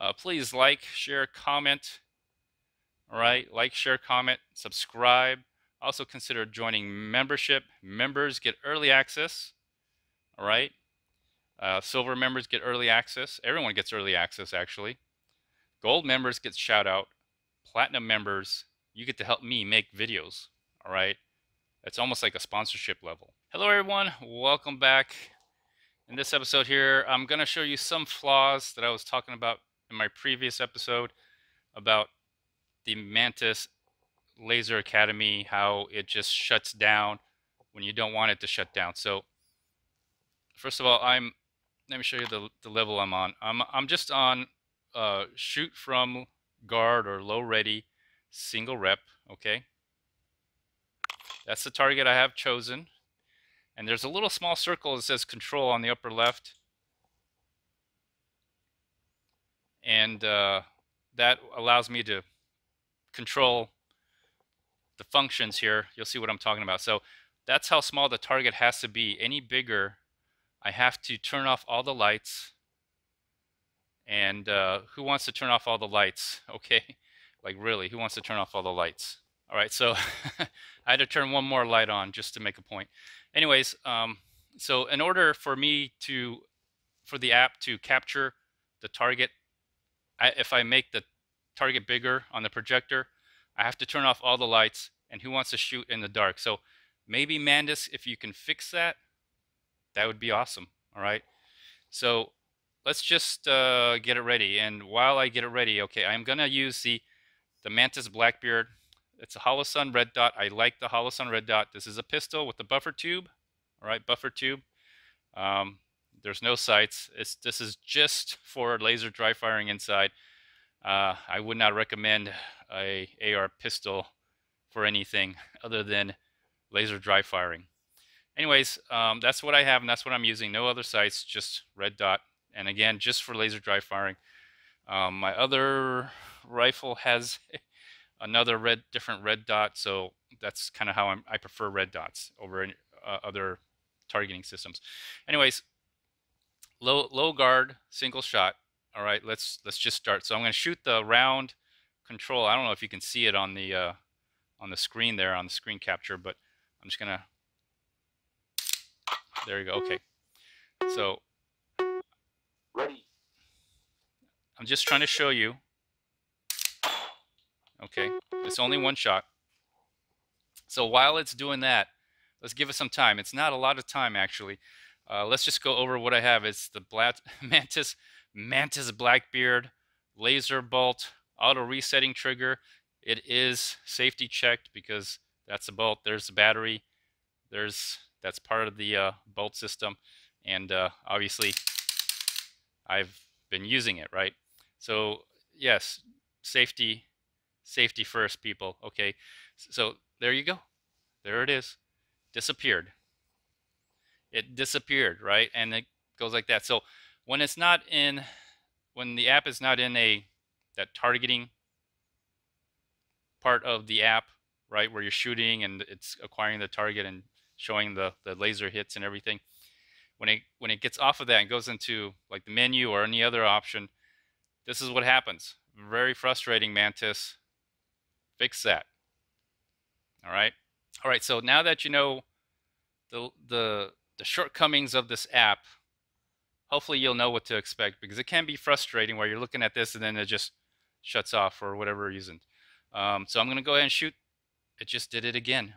Uh, please like, share, comment. All right, like, share, comment, subscribe. Also consider joining membership. Members get early access. All right. Uh, silver members get early access. Everyone gets early access, actually. Gold members get shout out. Platinum members, you get to help me make videos. All right. It's almost like a sponsorship level. Hello, everyone. Welcome back. In this episode here, I'm going to show you some flaws that I was talking about in my previous episode about the Mantis Laser Academy, how it just shuts down when you don't want it to shut down. So first of all, I'm let me show you the, the level I'm on. I'm, I'm just on uh, shoot from guard or low ready single rep, okay? That's the target I have chosen. And there's a little small circle that says control on the upper left. And uh, that allows me to control the functions here. You'll see what I'm talking about. So that's how small the target has to be. Any bigger, I have to turn off all the lights. And uh, who wants to turn off all the lights? Okay, like really, who wants to turn off all the lights? All right, so I had to turn one more light on just to make a point. Anyways, um, so in order for me to, for the app to capture the target, I, if I make the target bigger on the projector, I have to turn off all the lights. And who wants to shoot in the dark? So maybe Mantis, if you can fix that, that would be awesome. All right. So let's just uh, get it ready. And while I get it ready, okay, I'm going to use the, the Mantis Blackbeard. It's a Holosun red dot. I like the Holosun red dot. This is a pistol with the buffer tube. All right, buffer tube. Um, there's no sights. It's, this is just for laser dry firing inside. Uh, I would not recommend a AR pistol for anything other than laser dry firing. Anyways, um, that's what I have and that's what I'm using. No other sights, just red dot. And again, just for laser dry firing. Um, my other rifle has another red, different red dot. So that's kind of how I'm, i prefer red dots over uh, other targeting systems. Anyways, low, low guard, single shot. All right, let's let's just start. So I'm going to shoot the round control. I don't know if you can see it on the uh, on the screen there on the screen capture, but I'm just gonna. There you go. Okay. So. Ready. I'm just trying to show you. Okay, it's only one shot. So while it's doing that, let's give it some time. It's not a lot of time actually. Uh, let's just go over what I have. It's the Black Mantis Mantis Blackbeard laser bolt auto resetting trigger. It is safety checked because that's a bolt. There's a battery. There's that's part of the uh, bolt system, and uh, obviously I've been using it right. So yes, safety, safety first, people. Okay, so there you go. There it is. Disappeared. It disappeared, right? And it goes like that. So when it's not in, when the app is not in a that targeting part of the app, right, where you're shooting and it's acquiring the target and showing the, the laser hits and everything. When it when it gets off of that and goes into like the menu or any other option, this is what happens. Very frustrating, Mantis. Fix that. All right. All right. So now that you know the the the shortcomings of this app, hopefully you'll know what to expect because it can be frustrating where you're looking at this and then it just shuts off for whatever reason. Um, so I'm going to go ahead and shoot. It just did it again.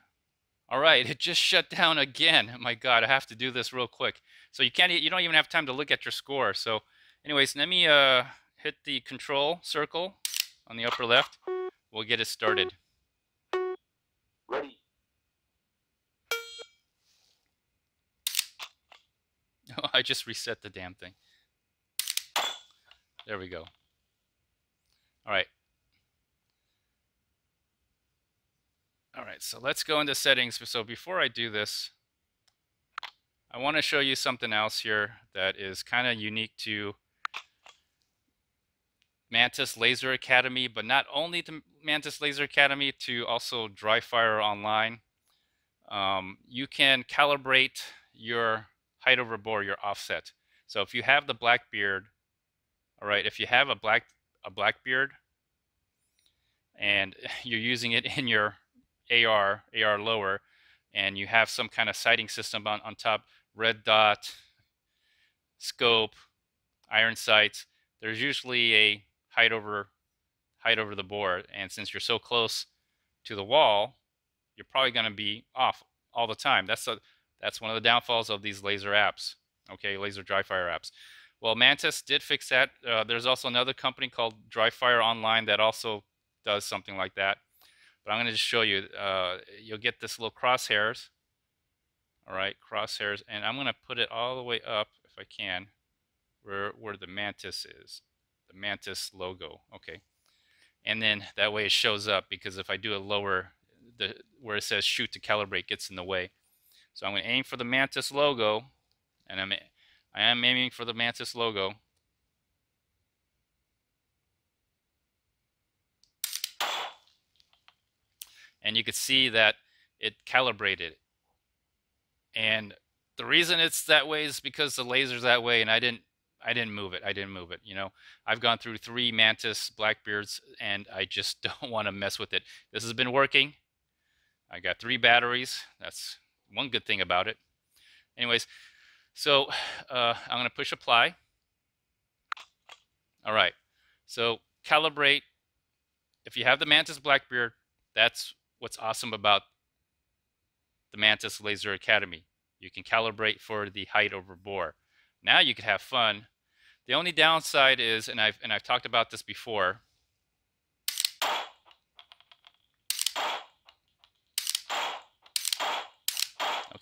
All right, it just shut down again. Oh my God, I have to do this real quick. So you can't, you don't even have time to look at your score. So anyways, let me uh, hit the control circle on the upper left. We'll get it started. Ready. Oh, I just reset the damn thing. There we go. All right. All right, so let's go into settings. So before I do this, I want to show you something else here that is kind of unique to Mantis Laser Academy, but not only to Mantis Laser Academy, to also Dryfire Online. Um, you can calibrate your height over bore, your offset. So if you have the Blackbeard, all right, if you have a black a Blackbeard and you're using it in your AR, AR lower, and you have some kind of sighting system on, on top, red dot, scope, iron sights, there's usually a height over height over the bore. And since you're so close to the wall, you're probably going to be off all the time. That's a, that's one of the downfalls of these laser apps. Okay, laser dry fire apps. Well, Mantis did fix that. Uh, there's also another company called Dry Fire Online that also does something like that. But I'm going to just show you. Uh, you'll get this little crosshairs. All right, crosshairs, and I'm going to put it all the way up if I can, where where the Mantis is, the Mantis logo. Okay, and then that way it shows up because if I do a lower, the where it says shoot to calibrate gets in the way. So I'm going to aim for the Mantis logo, and I'm I am aiming for the Mantis logo. And you can see that it calibrated. And the reason it's that way is because the laser's that way and I didn't I didn't move it. I didn't move it. You know, I've gone through three Mantis Blackbeards and I just don't want to mess with it. This has been working. I got three batteries. That's one good thing about it. Anyways, so uh, I'm going to push apply. All right. So calibrate. If you have the Mantis Blackbeard, that's what's awesome about the Mantis Laser Academy. You can calibrate for the height over bore. Now you can have fun. The only downside is, and I've and I've talked about this before.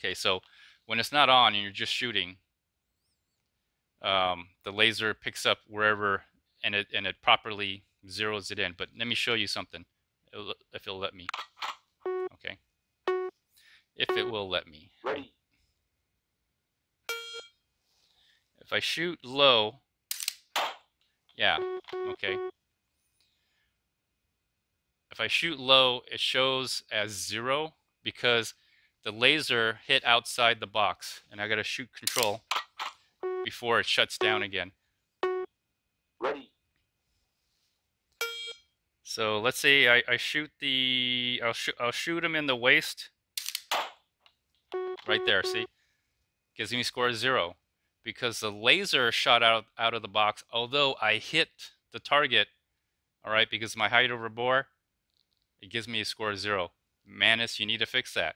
Okay, so when it's not on and you're just shooting, um, the laser picks up wherever and it and it properly zeroes it in. But let me show you something, if it'll let me. Okay, if it will let me. Ready. If I shoot low, yeah, okay. If I shoot low, it shows as zero because the laser hit outside the box and I got to shoot control before it shuts down again. Ready. So let's say I, I shoot the, I'll, sh I'll shoot him in the waist. Right there, see? Gives me score zero. Because the laser shot out, out of the box, although I hit the target, all right, because my height over bore, it gives me a score of zero. Mantis, you need to fix that.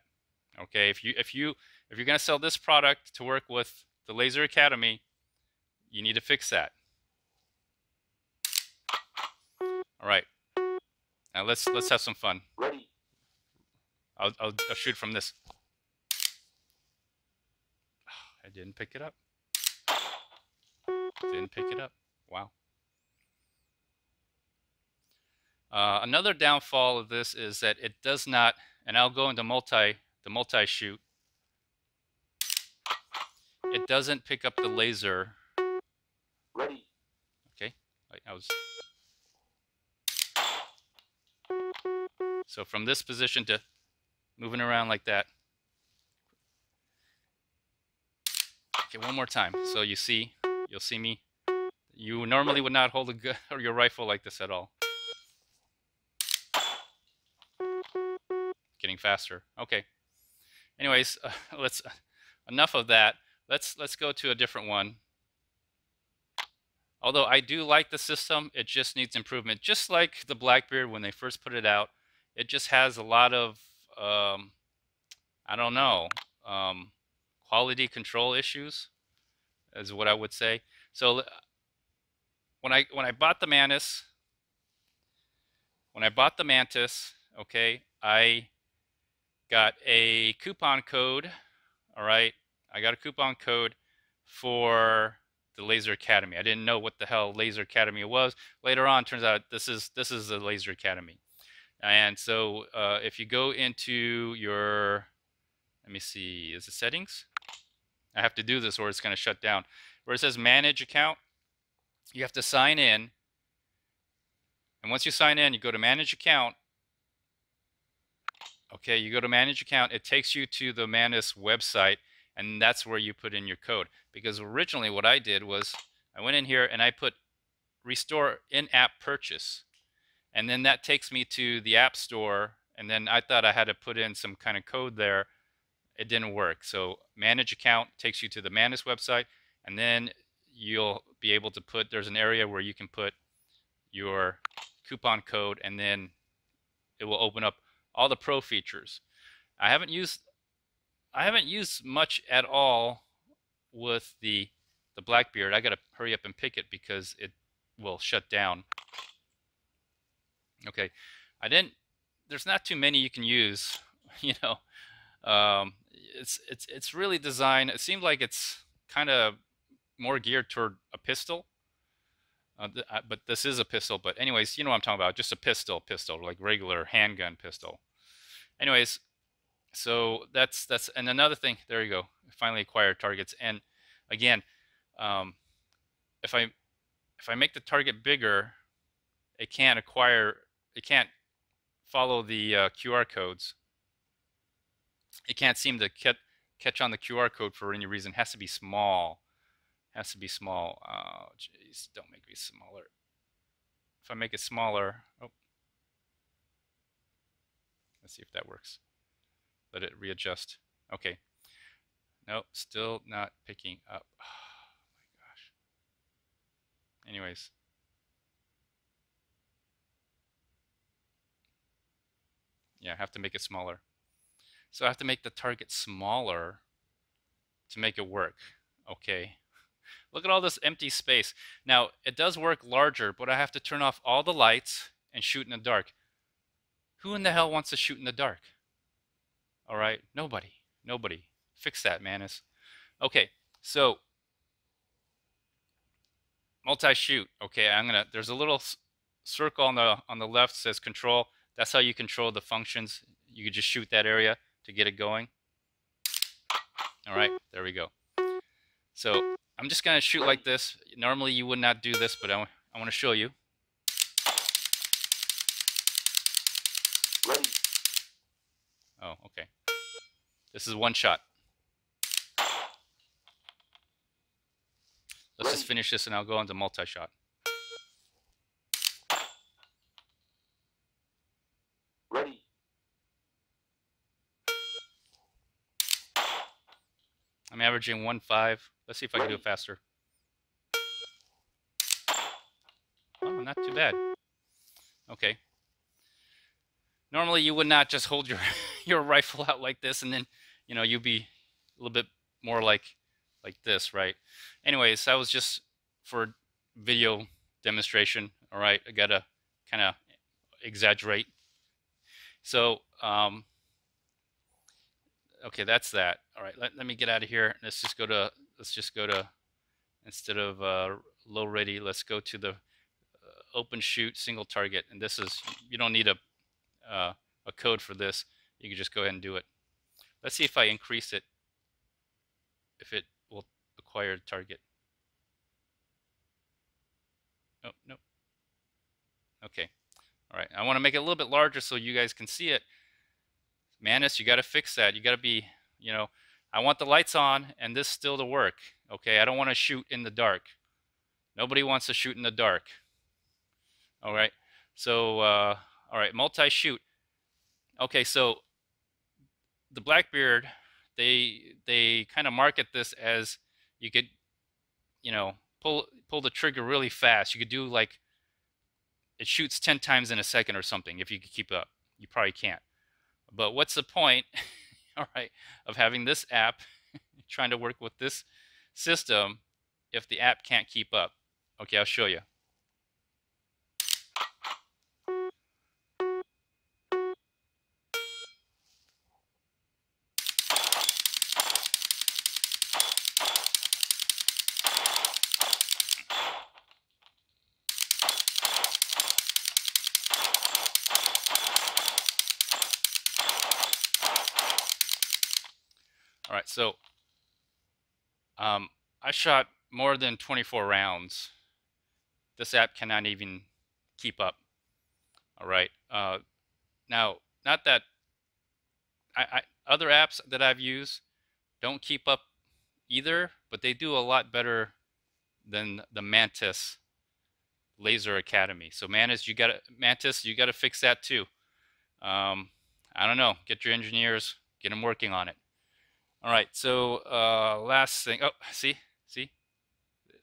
Okay, if you if you if you're going to sell this product to work with the Laser Academy, you need to fix that. All right. Now let's let's have some fun. Ready. I'll I'll, I'll shoot from this. I didn't pick it up. Didn't pick it up. Wow. Uh, another downfall of this is that it does not, and I'll go into multi the multi-shoot, it doesn't pick up the laser. Ready. Okay, I, I was. So from this position to moving around like that. Okay, one more time. So you see, you'll see me. You normally would not hold a gun or your rifle like this at all. Getting faster. Okay anyways, uh, let's enough of that. Let's let's go to a different one. Although I do like the system, it just needs improvement. Just like the Blackbeard when they first put it out, it just has a lot of um, I don't know um, quality control issues, is what I would say. So when I when I bought the Mantis, when I bought the Mantis, okay, I got a coupon code. All right, I got a coupon code for the Laser Academy. I didn't know what the hell Laser Academy was. Later on, turns out this is this is the Laser Academy. And so uh, if you go into your, let me see, is it settings? I have to do this or it's going to shut down. Where it says manage account, you have to sign in. And once you sign in, you go to manage account Okay, you go to manage account, it takes you to the Mantis website, and that's where you put in your code. Because originally what I did was I went in here and I put restore in-app purchase. And then that takes me to the App Store. And then I thought I had to put in some kind of code there. It didn't work. So manage account takes you to the Mantis website. And then you'll be able to put, there's an area where you can put your coupon code and then it will open up all the pro features. I haven't used I haven't used much at all with the the Blackbeard. I got to hurry up and pick it because it will shut down. Okay, I didn't. There's not too many you can use. You know, um, it's it's it's really designed. It seems like it's kind of more geared toward a pistol. Uh, th uh, but this is a pistol. But anyways, you know what I'm talking about. Just a pistol, pistol, like regular handgun pistol. Anyways, so that's that's and another thing. There you go. Finally acquired targets. And again, um, if I if I make the target bigger, it can't acquire. It can't follow the uh, QR codes. It can't seem to catch catch on the QR code for any reason. It has to be small. It has to be small. Oh, jeez, don't make me smaller. If I make it smaller, oh, let's see if that works let it readjust. Okay. Nope, still not picking up. Oh my gosh. Anyways. Yeah, I have to make it smaller. So I have to make the target smaller to make it work. Okay. Look at all this empty space. Now, it does work larger, but I have to turn off all the lights and shoot in the dark. Who in the hell wants to shoot in the dark? All right, nobody, nobody. Fix that, Mantis. Okay, so multi-shoot. Okay, I'm gonna. There's a little circle on the on the left says control. That's how you control the functions. You could just shoot that area to get it going. All right, there we go. So I'm just gonna shoot like this. Normally you would not do this, but I, I want to show you. Ready. Oh, okay. This is one shot. Let's just finish this and I'll go on to multi-shot. Ready. I'm averaging 1.5. Let's see if I can do it faster. Oh, not too bad. Okay. Normally you would not just hold your, your rifle out like this and then you know, you'd be a little bit more like like this, right? Anyways, that was just for video demonstration. All right, I gotta kind of exaggerate. So, um, okay, that's that. All right, let, let me get out of here. Let's just go to let's just go to instead of uh, low ready, let's go to the uh, open shoot single target. And this is you don't need a uh, a code for this. You can just go ahead and do it. Let's see if I increase it, if it will acquire target. Oh, no. Okay. All right. I want to make it a little bit larger so you guys can see it. Mantis, you got to fix that. You got to be, you know, I want the lights on and this still to work. Okay. I don't want to shoot in the dark. Nobody wants to shoot in the dark. All right. So, uh, all right, multi-shoot. Okay, so the Blackbeard, they they kind of market this as you could, you know, pull pull the trigger really fast. You could do like it shoots 10 times in a second or something if you could keep up. You probably can't. But what's the point, all right, of having this app trying to work with this system if the app can't keep up? Okay, I'll show you. All right, so um, I shot more than 24 rounds. This app cannot even keep up. All right. Uh, now, not that I, I, other apps that I've used don't keep up either, but they do a lot better than the Mantis, Laser Academy. So Mantis, you got Mantis, you got to fix that too. Um, I don't know. Get your engineers, get them working on it. All right. So uh, last thing. Oh, see, see,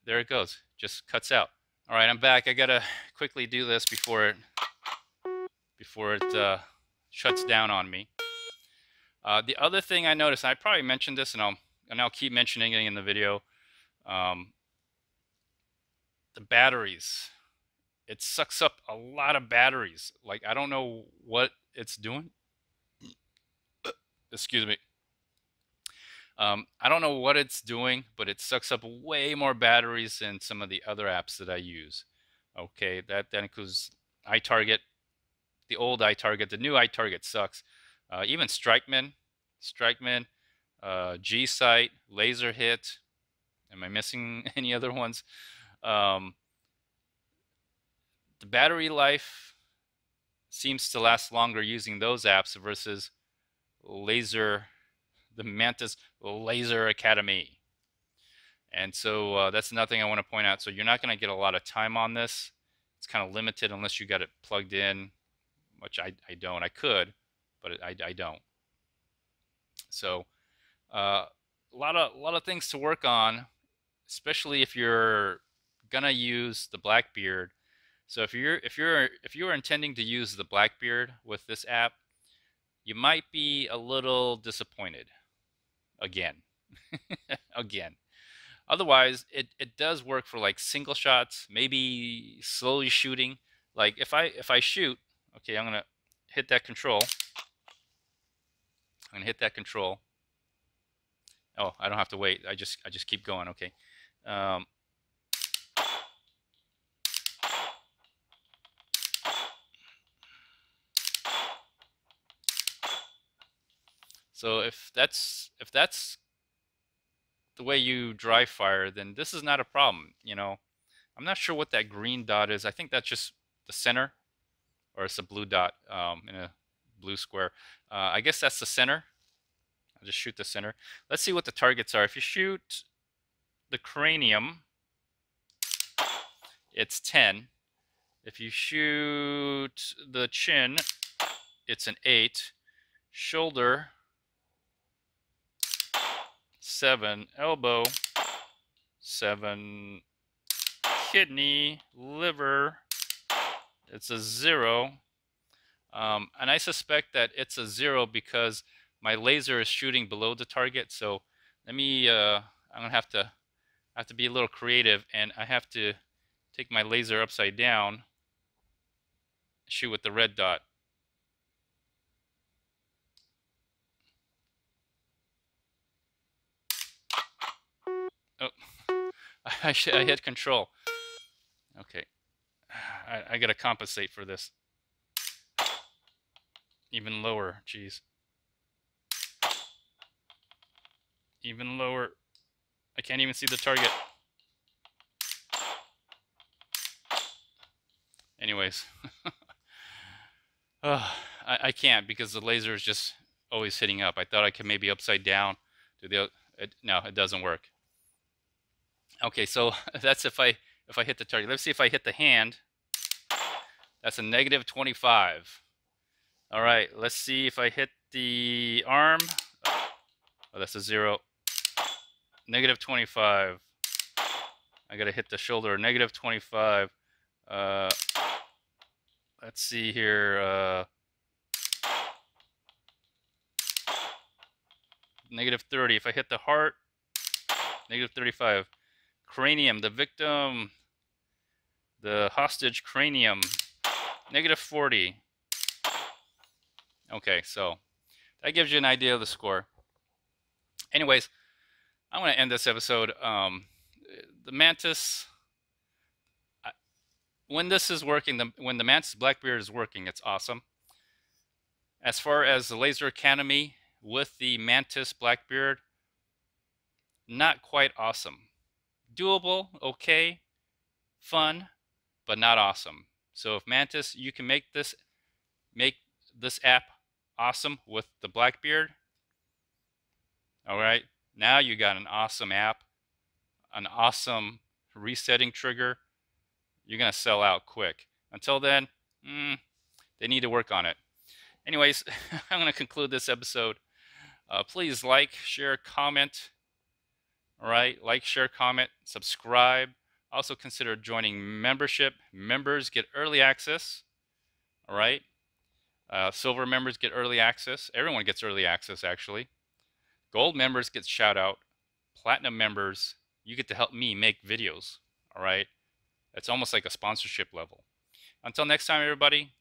there it goes. Just cuts out. All right, I'm back. I gotta quickly do this before it before it uh, shuts down on me. Uh, the other thing I noticed, I probably mentioned this, and I'll and I'll keep mentioning it in the video. Um, the batteries. It sucks up a lot of batteries. Like I don't know what it's doing. Excuse me. Um, I don't know what it's doing, but it sucks up way more batteries than some of the other apps that I use. Okay, that, that includes iTarget, the old iTarget, the new iTarget sucks. Uh, even Strikeman, Strikeman, uh, G-Sight, Laser Hit. Am I missing any other ones? Um, the battery life seems to last longer using those apps versus Laser, the Mantis Laser Academy. And so uh, that's another thing I want to point out. So you're not going to get a lot of time on this. It's kind of limited unless you got it plugged in, which I, I don't. I could, but I, I don't. So uh, a lot of a lot of things to work on, especially if you're gonna use the Blackbeard. So if you're if you're if you are intending to use the Blackbeard with this app, you might be a little disappointed again. again. Otherwise, it, it does work for like single shots, maybe slowly shooting. Like if I if I shoot, okay, I'm gonna hit that control. I'm gonna hit that control. Oh, I don't have to wait. I just I just keep going. Okay. Um, So if that's if that's the way you dry fire, then this is not a problem. You know, I'm not sure what that green dot is. I think that's just the center, or it's a blue dot um, in a blue square. Uh, I guess that's the center. I'll just shoot the center. Let's see what the targets are. If you shoot the cranium, it's 10. If you shoot the chin, it's an 8. Shoulder, seven elbow, seven kidney, liver. It's a zero. Um, and I suspect that it's a zero because my laser is shooting below the target. So let me, uh, I'm gonna have to, have to be a little creative and I have to take my laser upside down, shoot with the red dot. Oh, I, I hit control. Okay. I, I gotta compensate for this. Even lower, jeez. Even lower. I can't even see the target. Anyways. oh, I, I can't because the laser is just always hitting up. I thought I could maybe upside down. Do the it, no, it doesn't work. Okay, so that's if I if I hit the target. Let's see if I hit the hand. That's a negative 25. All right, let's see if I hit the arm. Oh, that's a zero. Negative 25. I got to hit the shoulder. Negative 25. Uh, let's see here. Uh, negative 30. If I hit the heart, negative 35 cranium, the victim, the hostage cranium, negative 40. Okay, so that gives you an idea of the score. Anyways, I'm going to end this episode. Um, the Mantis, when this is working, the, when the Mantis Blackbeard is working, it's awesome. As far as the Laser Academy with the Mantis Blackbeard, not quite awesome doable, okay, fun, but not awesome. So if Mantis, you can make this make this app awesome with the Blackbeard. All right, now you got an awesome app, an awesome resetting trigger, you're to sell out quick. Until then, mm, they need to work on it. Anyways, I'm to conclude this episode. Uh, please like, share, comment. All right, like, share, comment, subscribe. Also consider joining membership. Members get early access. All right. Uh, silver members get early access. Everyone gets early access, actually. Gold members get shout out. Platinum members, you get to help me make videos. All right. It's almost like a sponsorship level. Until next time, everybody.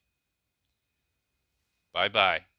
Bye bye.